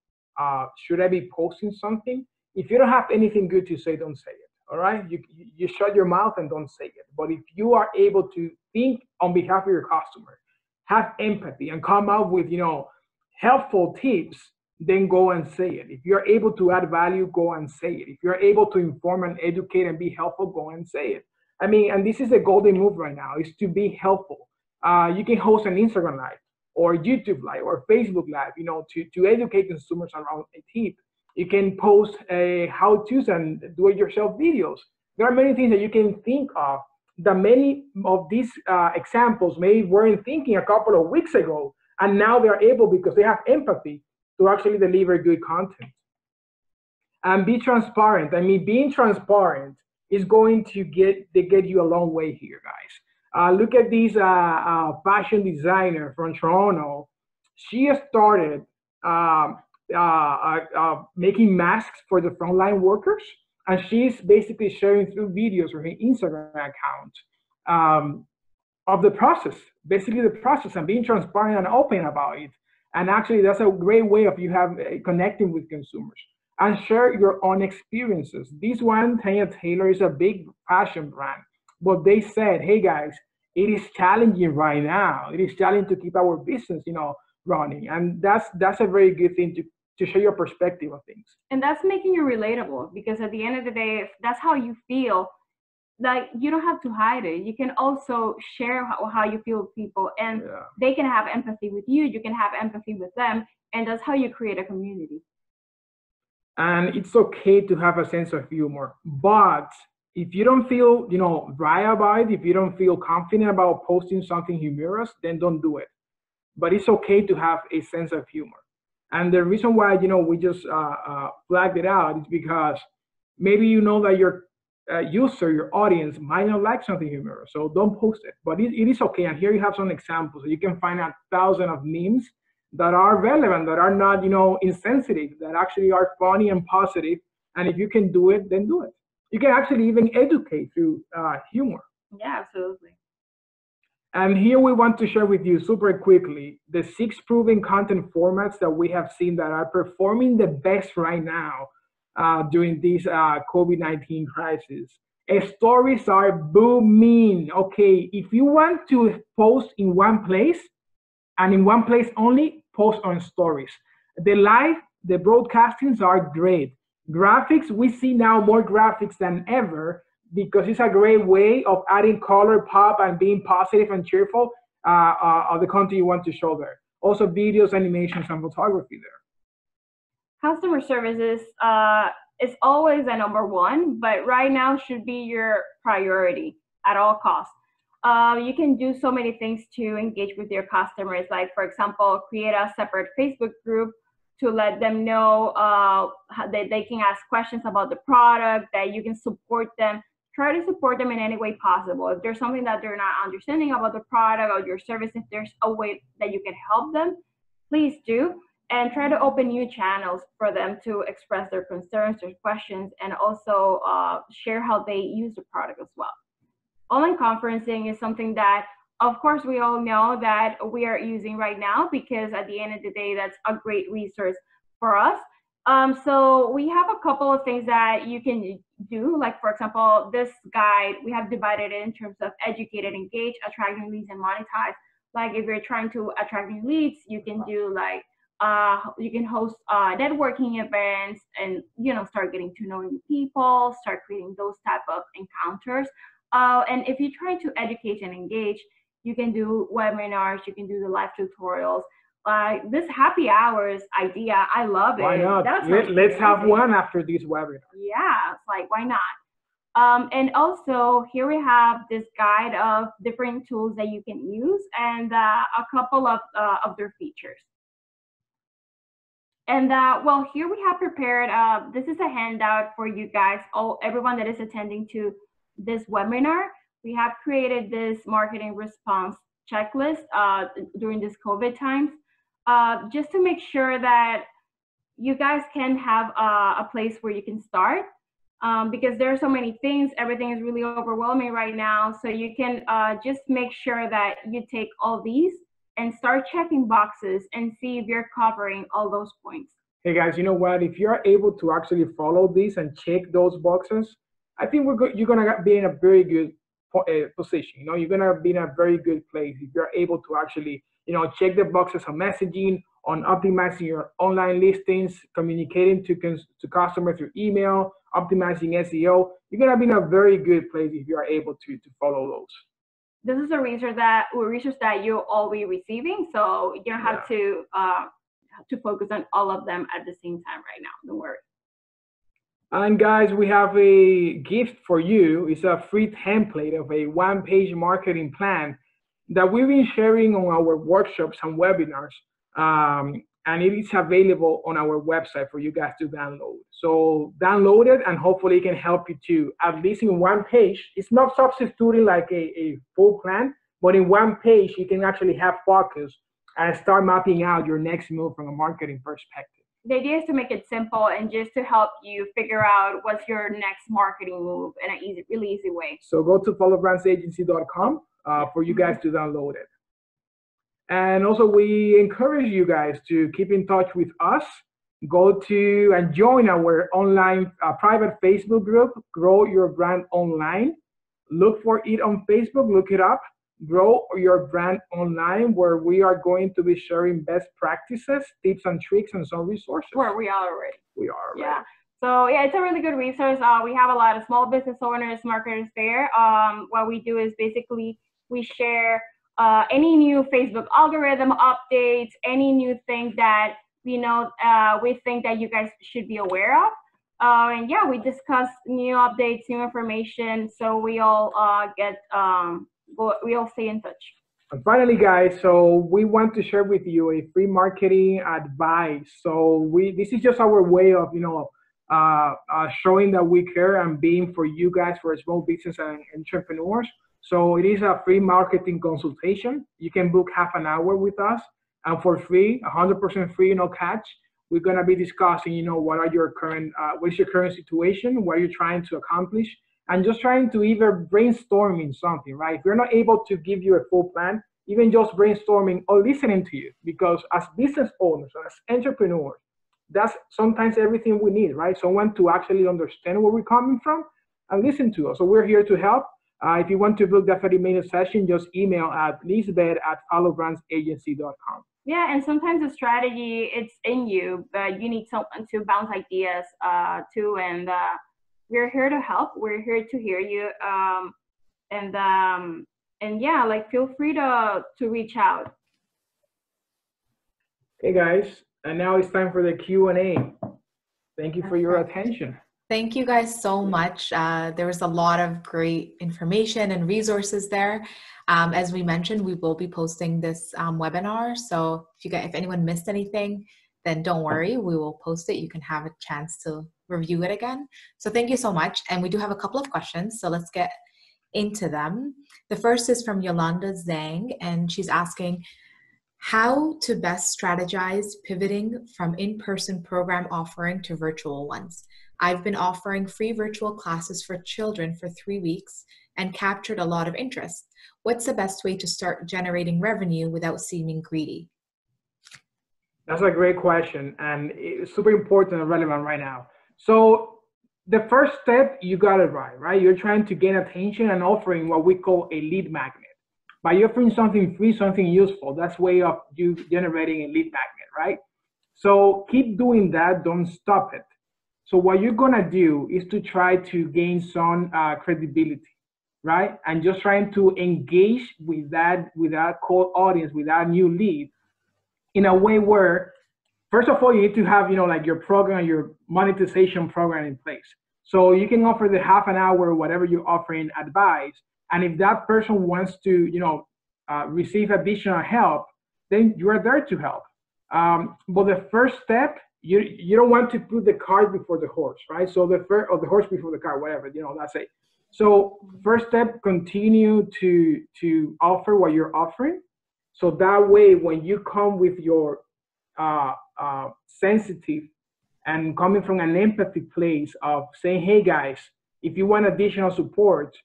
uh, should I be posting something? If you don't have anything good to say, don't say it. All right, you you shut your mouth and don't say it. But if you are able to think on behalf of your customer, have empathy, and come up with you know helpful tips, then go and say it. If you're able to add value, go and say it. If you're able to inform and educate and be helpful, go and say it. I mean, and this is a golden move right now: is to be helpful. Uh, you can host an Instagram live or YouTube Live or Facebook Live, you know, to, to educate consumers around tip. You can post a how-tos and do-it-yourself videos. There are many things that you can think of that many of these uh, examples maybe weren't thinking a couple of weeks ago, and now they're able because they have empathy to actually deliver good content. And be transparent. I mean, being transparent is going to get to get you a long way here, guys. Uh, look at this uh, uh, fashion designer from Toronto. She has started um, uh, uh, uh, making masks for the frontline workers, and she's basically sharing through videos or her Instagram account um, of the process, basically the process, and being transparent and open about it. And actually, that's a great way of you have eh, connecting with consumers. and share your own experiences. This one, Tanya Taylor, is a big fashion brand, but they said, hey guys, it is challenging right now. It is challenging to keep our business, you know, running. And that's that's a very good thing to, to share your perspective of things. And that's making you relatable because at the end of the day, that's how you feel, like you don't have to hide it. You can also share how, how you feel with people and yeah. they can have empathy with you. You can have empathy with them. And that's how you create a community. And it's okay to have a sense of humor, but if you don't feel, you know, right about it, if you don't feel confident about posting something humorous, then don't do it. But it's okay to have a sense of humor. And the reason why, you know, we just uh, uh, flagged it out is because maybe you know that your uh, user, your audience might not like something humorous, so don't post it. But it, it is okay. And here you have some examples. You can find a thousand of memes that are relevant, that are not, you know, insensitive, that actually are funny and positive. And if you can do it, then do it you can actually even educate through uh, humor. Yeah, absolutely. And here we want to share with you super quickly the six proven content formats that we have seen that are performing the best right now uh, during this uh, COVID-19 crisis. Uh, stories are booming. Okay, if you want to post in one place and in one place only, post on stories. The live, the broadcastings are great. Graphics, we see now more graphics than ever because it's a great way of adding color, pop, and being positive and cheerful uh, uh, of the content you want to show there. Also, videos, animations, and photography there. Customer services uh, is always a number one, but right now should be your priority at all costs. Uh, you can do so many things to engage with your customers, like, for example, create a separate Facebook group to let them know uh, that they can ask questions about the product, that you can support them. Try to support them in any way possible. If there's something that they're not understanding about the product or your service, if there's a way that you can help them, please do. And try to open new channels for them to express their concerns, or questions, and also uh, share how they use the product as well. Online conferencing is something that of course, we all know that we are using right now because at the end of the day, that's a great resource for us. Um, so we have a couple of things that you can do. Like for example, this guide, we have divided it in terms of educate and engage, attract new leads and monetize. Like if you're trying to attract new leads, you can do like, uh, you can host uh, networking events and, you know, start getting to know new people, start creating those type of encounters. Uh, and if you're trying to educate and engage, you can do webinars, you can do the live tutorials. Like uh, this happy hours idea, I love it. Why not? Let, let's have one after this webinar. Yeah, like why not? Um, and also here we have this guide of different tools that you can use and uh, a couple of, uh, of their features. And uh, well, here we have prepared, uh, this is a handout for you guys, all everyone that is attending to this webinar we have created this marketing response checklist uh, during this COVID times, uh, just to make sure that you guys can have a, a place where you can start. Um, because there are so many things, everything is really overwhelming right now. So you can uh, just make sure that you take all these and start checking boxes and see if you're covering all those points. Hey guys, you know what? If you're able to actually follow these and check those boxes, I think we're go- you're gonna be in a very good Eh, position. You know, you're gonna be in a very good place if you're able to actually, you know, check the boxes on messaging, on optimizing your online listings, communicating to to customers through email, optimizing SEO. You're gonna be in a very good place if you are able to to follow those. This is a research that research that you'll all be receiving, so you don't have yeah. to uh, to focus on all of them at the same time right now. Don't worry. And guys, we have a gift for you. It's a free template of a one-page marketing plan that we've been sharing on our workshops and webinars. Um, and it is available on our website for you guys to download. So download it and hopefully it can help you to, at least in one page, it's not substituting like a, a full plan, but in one page, you can actually have focus and start mapping out your next move from a marketing perspective the idea is to make it simple and just to help you figure out what's your next marketing move in an easy, really easy way. So go to followbrandsagency.com uh, for you guys to download it. And also, we encourage you guys to keep in touch with us go to and join our online uh, private Facebook group, Grow Your Brand Online. Look for it on Facebook, look it up, Grow Your Brand Online, where we are going to be sharing best practices, tips and tricks, and some resources. Where we are already. We are. Already. Yeah. So yeah, it's a really good resource. Uh, we have a lot of small business owners, marketers there. Um, what we do is basically we share uh, any new Facebook algorithm updates, any new thing that you know uh, we think that you guys should be aware of. Uh, and yeah, we discuss new updates, new information, so we all uh, get um, we all stay in touch. And finally, guys, so we want to share with you a free marketing advice. So we this is just our way of you know uh, showing that we care and being for you guys for small business and entrepreneurs. So it is a free marketing consultation. You can book half an hour with us and for free, 100% free, no catch. We're gonna be discussing, you know, what are your current, uh, what's your current situation, what are you're trying to accomplish, and just trying to either brainstorming something, right? If we're not able to give you a full plan, even just brainstorming or listening to you, because as business owners, as entrepreneurs, that's sometimes everything we need, right? Someone to actually understand where we're coming from and listen to us. So we're here to help. Uh, if you want to book that 30 minute session, just email at lisbeth at followbrandsagency.com. Yeah, and sometimes the strategy it's in you, but you need someone to bounce ideas uh, to. And uh, we're here to help. We're here to hear you. Um, and um, and yeah, like feel free to to reach out. Hey guys, and now it's time for the Q&A. Thank you for your attention. Thank you guys so much. Uh, there was a lot of great information and resources there. Um, as we mentioned, we will be posting this um, webinar. So if you get, if anyone missed anything, then don't worry, we will post it. You can have a chance to review it again. So thank you so much. And we do have a couple of questions. So let's get into them. The first is from Yolanda Zhang, and she's asking, how to best strategize pivoting from in-person program offering to virtual ones. I've been offering free virtual classes for children for three weeks and captured a lot of interest. What's the best way to start generating revenue without seeming greedy? That's a great question and it's super important and relevant right now. So the first step, you got it right, right? You're trying to gain attention and offering what we call a lead magnet. By offering something free, something useful, that's way of you generating a lead magnet, right? So keep doing that, don't stop it. So what you're gonna do is to try to gain some uh, credibility, right? And just trying to engage with that with that core audience, with that new lead, in a way where, first of all, you need to have you know like your program, your monetization program in place. So you can offer the half an hour, whatever you're offering advice, and if that person wants to you know uh, receive additional help, then you are there to help. Um, but the first step you you don't want to put the cart before the horse, right? So the first or the horse before the car, whatever you know. That's it. So first step, continue to to offer what you're offering. So that way, when you come with your uh, uh, sensitive and coming from an empathy place of saying, "Hey guys, if you want additional support,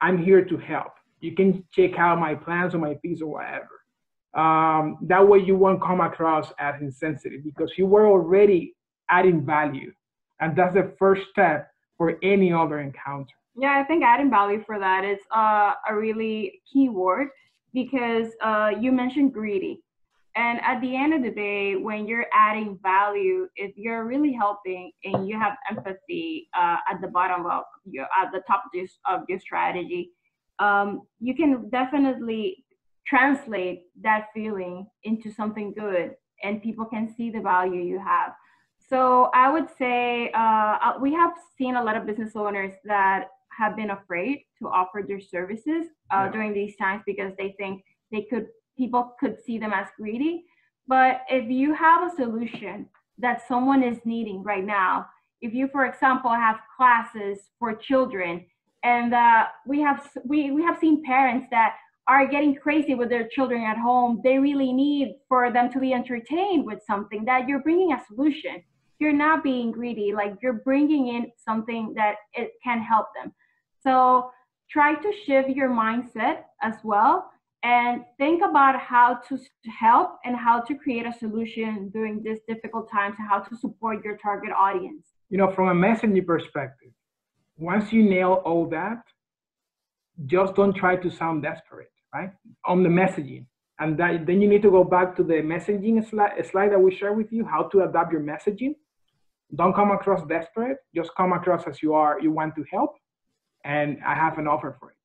I'm here to help. You can check out my plans or my fees or whatever." Um, that way you won't come across as insensitive because you were already adding value. And that's the first step for any other encounter. Yeah i think adding value for that is uh, a really key word because uh, you mentioned greedy. And at the end of the day when you're adding value if you're really helping and you have empathy uh, at the bottom of your at the top of, of your strategy um, you can definitely translate that feeling into something good and people can see the value you have. So I would say uh, uh, we have seen a lot of business owners that have been afraid to offer their services uh, yeah. during these times because they think they could people could see them as greedy. But if you have a solution that someone is needing right now, if you, for example, have classes for children, and uh, we have we, we have seen parents that are getting crazy with their children at home, they really need for them to be entertained with something that you're bringing a solution. You're not being greedy, like you're bringing in something that it can help them. So try to shift your mindset as well and think about how to help and how to create a solution during this difficult times and how to support your target audience. You know, from a messaging perspective, once you nail all that, just don't try to sound desperate, right? On the messaging. And that, then you need to go back to the messaging slide, slide that we shared with you, how to adapt your messaging. Don't come across desperate, just come across as you are, you want to help, and I have an offer for it.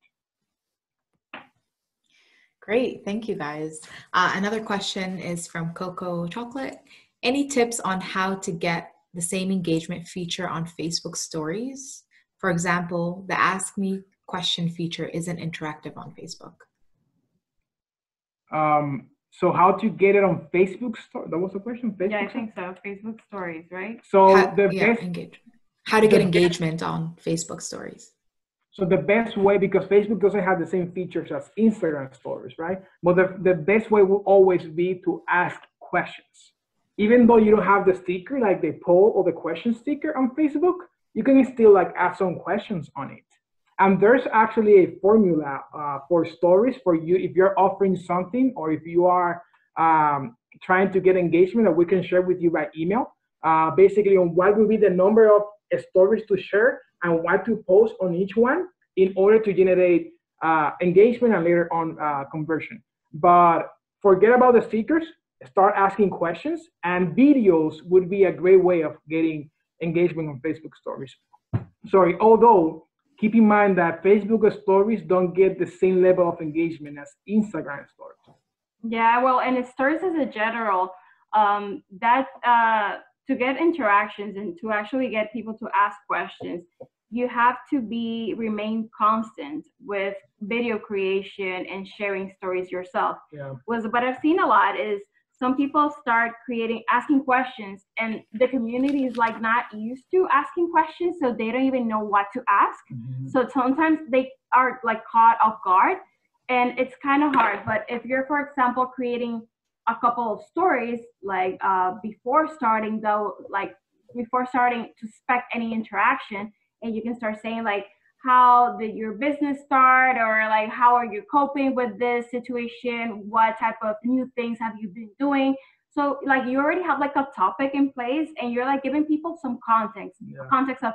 Great, thank you guys. Uh, another question is from Coco Chocolate. Any tips on how to get the same engagement feature on Facebook stories? For example, the Ask Me question feature isn't interactive on Facebook. Um, so how to get it on Facebook? Sto- that was the question. Facebook yeah, I think so. Facebook stories, right? So how, the yeah, best engage. How to get engagement on Facebook stories. So the best way, because Facebook doesn't have the same features as Instagram stories, right? But the, the best way will always be to ask questions. Even though you don't have the sticker, like the poll or the question sticker on Facebook, you can still like ask some questions on it. And there's actually a formula uh, for stories for you if you're offering something or if you are um, trying to get engagement that we can share with you by email. Uh, basically, on what will be the number of stories to share and what to post on each one in order to generate uh, engagement and later on uh, conversion. But forget about the stickers, start asking questions, and videos would be a great way of getting engagement on Facebook stories. Sorry, although keep in mind that Facebook stories don't get the same level of engagement as Instagram stories. Yeah, well, and it stories as a general, um, that uh, to get interactions and to actually get people to ask questions, you have to be remain constant with video creation and sharing stories yourself. Yeah. Was what I've seen a lot is some people start creating asking questions and the community is like not used to asking questions so they don't even know what to ask Mm-hmm. so sometimes they are like caught off guard and it's kind of hard but if you're for example creating a couple of stories like uh, before starting though like before starting to expect any interaction and you can start saying like how did your business start or like how are you coping with this situation? What type of new things have you been doing? So like you already have like a topic in place and you're like giving people some context Yeah. context of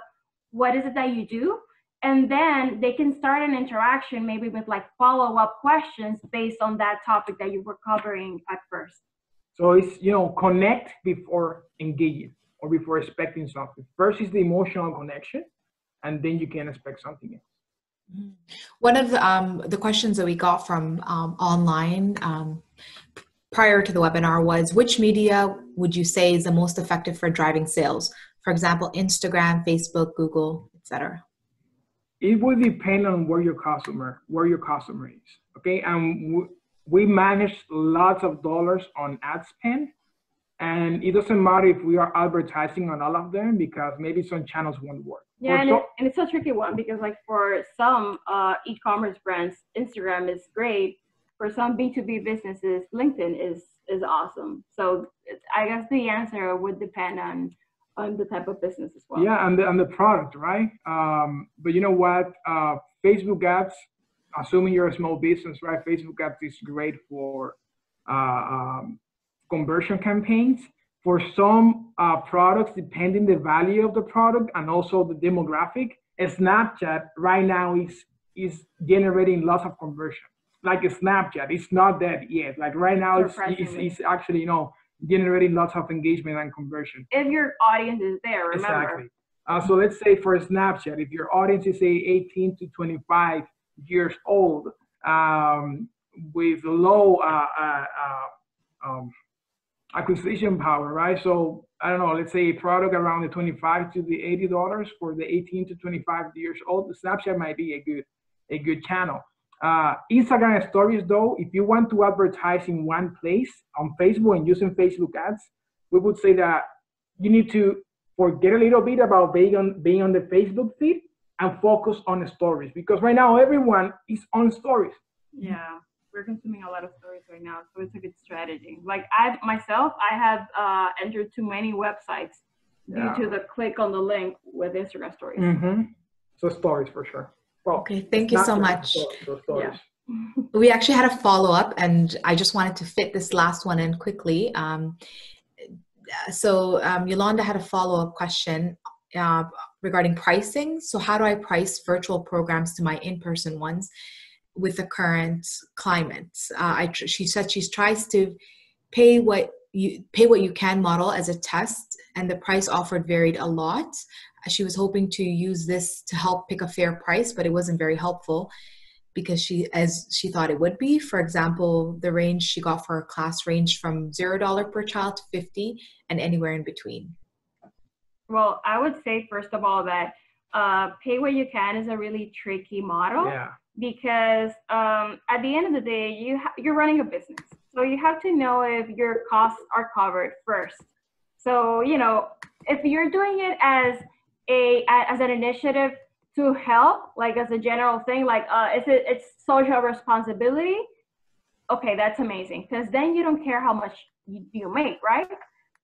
what is it that you do? And then they can start an interaction maybe with like follow-up questions based on that topic that you were covering at first. So it's you know connect before engaging or before expecting something. First is the emotional connection, and then you can expect something else. One of the, um, the questions that we got from um, online um, prior to the webinar was which media would you say is the most effective for driving sales? For example, Instagram, Facebook, Google, etc. It will depend on where your customer where your customer is. Okay, and we manage lots of dollars on ad spend, and it doesn't matter if we are advertising on all of them because maybe some channels won't work. Yeah, and, so- it, and it's a tricky one because like for some uh, e-commerce brands, Instagram is great. For some B2B businesses, LinkedIn is is awesome. So I guess the answer would depend on on the type of business as well. Yeah, and the, and the product, right? Um, but you know what? Uh, Facebook ads, assuming you're a small business, right? Facebook ads is great for uh, um, conversion campaigns. For some uh, products, depending the value of the product and also the demographic, Snapchat right now is is generating lots of conversion. Like Snapchat, it's not dead yet. Like right now, it's, it's, it's actually you know generating lots of engagement and conversion. If your audience is there, remember. Exactly. Uh, so let's say for Snapchat, if your audience is say 18 to 25 years old, um, with low uh, uh, uh, um, acquisition power, right? So I don't know, let's say a product around the 25 to the 80 dollars for the 18 to 25 years old. Snapchat might be a good a good channel. Uh, Instagram stories, though, if you want to advertise in one place on Facebook and using Facebook ads, we would say that you need to forget a little bit about being on being on the Facebook feed and focus on the stories because right now everyone is on stories. Yeah, we're consuming a lot of stories right now, so it's a good strategy. Like I myself, I have uh, entered too many websites Yeah. due to the click on the link with Instagram stories. Mm-hmm. So stories for sure. Well, Okay, thank you so much. so- so stories. Yeah. we actually had a follow up, and I just wanted to fit this last one in quickly. Um, so um, Yolanda had a follow up question uh, regarding pricing. So, how do I price virtual programs to my in person ones with the current climate? Uh, I, she said she tries to pay what you pay what you can model as a test, and the price offered varied a lot. She was hoping to use this to help pick a fair price, but it wasn't very helpful because she as she thought it would be for example the range she got for her class ranged from zero dollar per child to 50 and anywhere in between well i would say first of all that uh, pay what you can is a really tricky model Yeah. Because um, at the end of the day you you're running a business so you have to know if your costs are covered first so you know if you're doing it as a as an initiative to help, like as a general thing, like uh, is it it's social responsibility? Okay, that's amazing because then you don't care how much you, you make, right?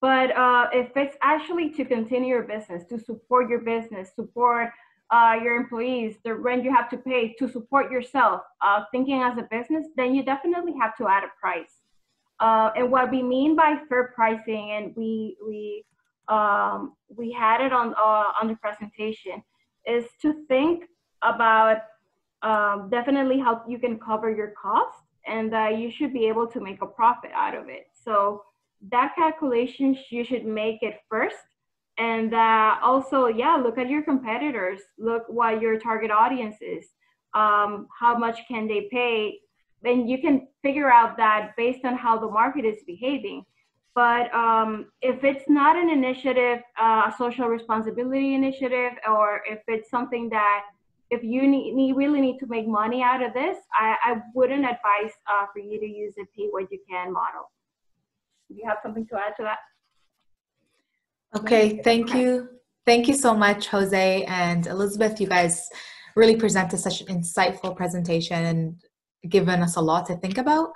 But uh, if it's actually to continue your business, to support your business, support uh, your employees, the rent you have to pay to support yourself, uh, thinking as a business, then you definitely have to add a price. Uh, and what we mean by fair pricing, and we we um, we had it on uh, on the presentation is to think about um, definitely how you can cover your costs and that you should be able to make a profit out of it. So that calculation, you should make it first. And also, yeah, look at your competitors, look what your target audience is, um, how much can they pay. Then you can figure out that based on how the market is behaving. But um, if it's not an initiative, uh, a social responsibility initiative, or if it's something that if you need, need really need to make money out of this, I, I wouldn't advise uh, for you to use a pay what you can model. Do you have something to add to that? Okay, thank you. Thank you so much, Jose and Elizabeth. You guys really presented such an insightful presentation and given us a lot to think about.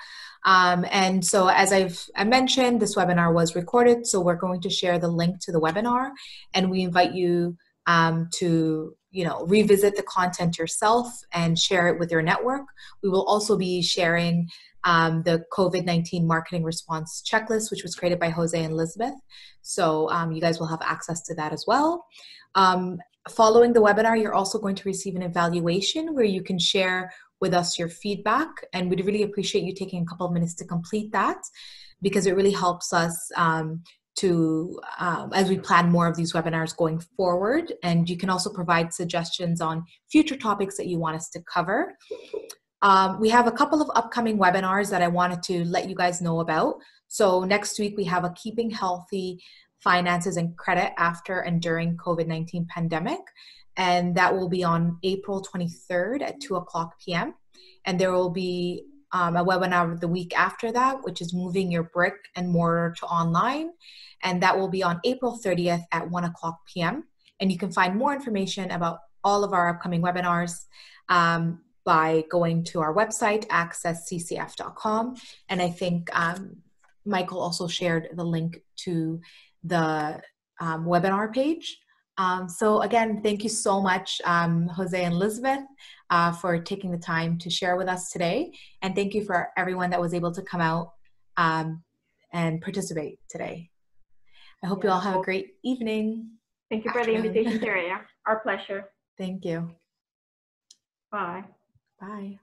Um, and so as I've I mentioned, this webinar was recorded, so we're going to share the link to the webinar and we invite you um, to you know revisit the content yourself and share it with your network. We will also be sharing um, the COVID-19 marketing response checklist, which was created by Jose and Elizabeth. So um, you guys will have access to that as well. Um, following the webinar, you're also going to receive an evaluation where you can share with us your feedback. And we'd really appreciate you taking a couple of minutes to complete that because it really helps us um, to, um, as we plan more of these webinars going forward. And you can also provide suggestions on future topics that you want us to cover. Um, we have a couple of upcoming webinars that I wanted to let you guys know about. So next week we have a Keeping Healthy Finances and Credit After and During COVID-19 Pandemic and that will be on April 23rd at 2 o'clock p.m. And there will be um, a webinar the week after that, which is moving your brick and mortar to online. And that will be on April 30th at 1 o'clock p.m. And you can find more information about all of our upcoming webinars um, by going to our website, accessccf.com. And I think um, Michael also shared the link to the um, webinar page. Um, so again, thank you so much, um, Jose and Elizabeth, uh, for taking the time to share with us today. And thank you for everyone that was able to come out um, and participate today. I hope yeah. you all have a great evening. Thank you for the invitation, Terry. Our pleasure. Thank you. Bye. Bye.